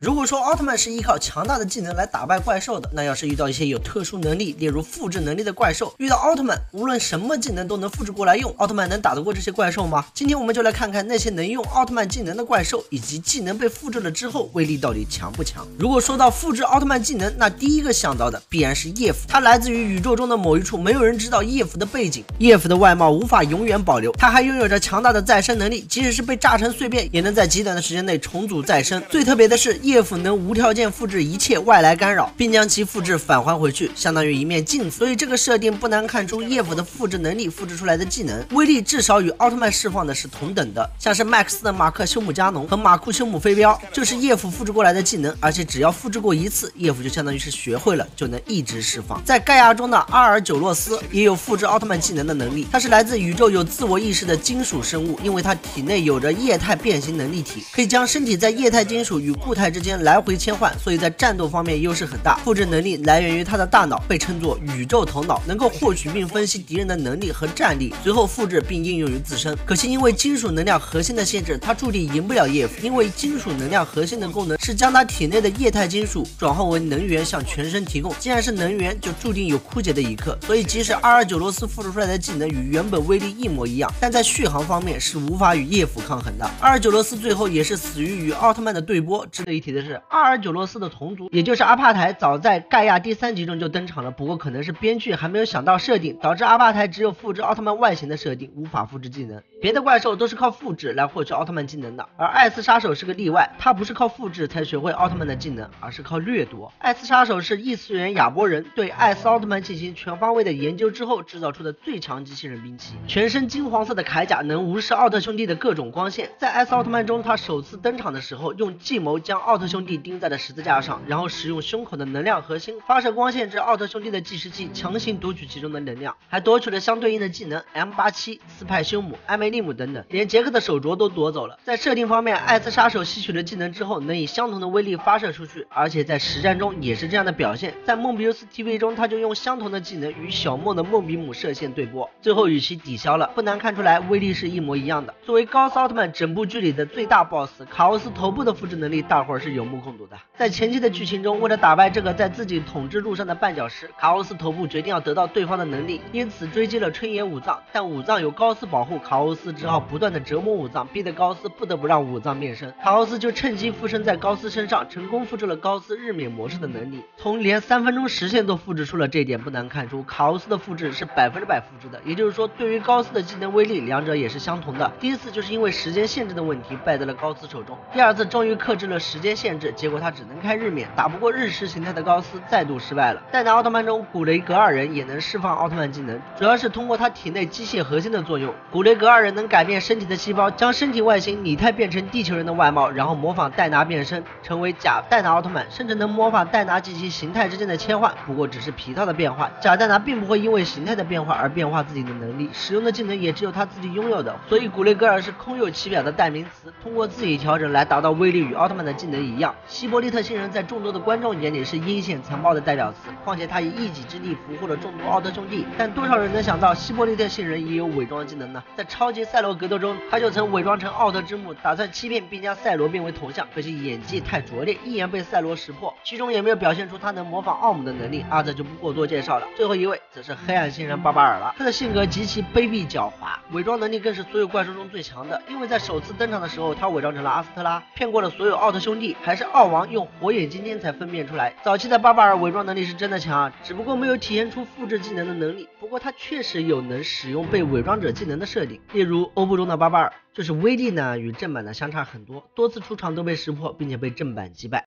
如果说奥特曼是依靠强大的技能来打败怪兽的，那要是遇到一些有特殊能力，例如复制能力的怪兽，遇到奥特曼，无论什么技能都能复制过来用，奥特曼能打得过这些怪兽吗？今天我们就来看看那些能用奥特曼技能的怪兽，以及技能被复制了之后威力到底强不强。如果说到复制奥特曼技能，那第一个想到的必然是叶夫，他来自于宇宙中的某一处，没有人知道叶夫的背景。叶夫的外貌无法永远保留，他还拥有着强大的再生能力，即使是被炸成碎片，也能在极短的时间内重组再生。最特别的是，叶夫能无条件复制一切外来干扰，并将其复制返还回去，相当于一面镜子。所以这个设定不难看出叶夫的复制能力，复制出来的技能威力至少与奥特曼释放的是同等的。像是麦克斯的马克修姆加农和马库修姆飞镖，就是叶夫复制过来的技能，而且只要复制过一次，叶夫就相当于是学会了，就能一直释放。在盖亚中的阿尔九洛斯也有复制奥特曼技能的能力，它是来自宇宙有自我意识的金属生物，因为它体内有着液态变形能力体，可以将身体在液态金属与固态之间来回切换。所以在战斗方面优势很大。复制能力来源于他的大脑，被称作宇宙头脑，能够获取并分析敌人的能力和战力，随后复制并应用于自身。可惜因为金属能量核心的限制，他注定赢不了叶夫。因为金属能量核心的功能是将他体内的液态金属转化为能源向全身提供。既然是能源，就注定有枯竭的一刻。所以即使阿尔九罗斯复制出来的技能与原本威力一模一样，但在续航方面是无法与叶夫抗衡的。阿尔九罗斯最后也是死于与奥特曼的对波。值得一提的是，阿尔九。洛斯的同族，也就是阿帕台，早在盖亚第三集中就登场了。不过可能是编剧还没有想到设定，导致阿帕台只有复制奥特曼外形的设定，无法复制技能。别的怪兽都是靠复制来获取奥特曼技能的，而艾斯杀手是个例外，他不是靠复制才学会奥特曼的技能，而是靠掠夺。艾斯杀手是异次元亚波人对艾斯奥特曼进行全方位的研究之后制造出的最强机器人兵器，全身金黄色的铠甲能无视奥特兄弟的各种光线。在艾斯奥特曼中，他首次登场的时候，用计谋将奥特兄弟钉在了。十字架上，然后使用胸口的能量核心发射光线至奥特兄弟的计时器，强行夺取其中的能量，还夺取了相对应的技能 M 八七、斯派修姆、艾梅利姆等等，连杰克的手镯都夺走了。在设定方面，艾斯杀手吸取了技能之后，能以相同的威力发射出去，而且在实战中也是这样的表现。在梦比优斯 TV 中，他就用相同的技能与小梦的梦比姆射线对波，最后与其抵消了。不难看出来，威力是一模一样的。作为高斯奥特曼整部剧里的最大 BOSS，卡奥斯头部的复制能力，大伙儿是有目共睹的。在前期的剧情中，为了打败这个在自己统治路上的绊脚石，卡奥斯头部决定要得到对方的能力，因此追击了春野武藏。但武藏有高斯保护，卡奥斯只好不断的折磨武藏，逼得高斯不得不让武藏变身。卡奥斯就趁机附身在高斯身上，成功复制了高斯日冕模式的能力。从连三分钟实现都复制出了这点，不难看出卡奥斯的复制是百分之百复制的。也就是说，对于高斯的技能威力，两者也是相同的。第一次就是因为时间限制的问题败在了高斯手中，第二次终于克制了时间限制，结果他只能开。日冕打不过日食形态的高斯，再度失败了。戴拿奥特曼中，古雷格二人也能释放奥特曼技能，主要是通过他体内机械核心的作用。古雷格二人能改变身体的细胞，将身体外形拟态变成地球人的外貌，然后模仿戴拿变身，成为假戴拿奥特曼，甚至能模仿戴拿及其形态之间的切换。不过只是皮套的变化，假戴拿并不会因为形态的变化而变化自己的能力，使用的技能也只有他自己拥有的。所以古雷格尔是空有其表的代名词，通过自己调整来达到威力与奥特曼的技能一样。希伯利特星人。在众多的观众眼里是阴险残暴的代表词，况且他以一己之力俘获了众多奥特兄弟。但多少人能想到希伯利特星人也有伪装技能呢？在超级赛罗格斗中，他就曾伪装成奥特之母，打算欺骗并将赛罗变为头像。可惜演技太拙劣，一眼被赛罗识破。其中也没有表现出他能模仿奥姆的能力，阿泽就不过多介绍了。最后一位则是黑暗星人巴巴尔了，他的性格极其卑鄙狡猾，伪装能力更是所有怪兽中最强的。因为在首次登场的时候，他伪装成了阿斯特拉，骗过了所有奥特兄弟，还是奥王用火眼。金睛才分辨出来，早期的巴巴尔伪装能力是真的强啊，只不过没有体现出复制技能的能力。不过他确实有能使用被伪装者技能的设定，例如欧布中的巴巴尔，就是威力呢与正版的相差很多，多次出场都被识破，并且被正版击败。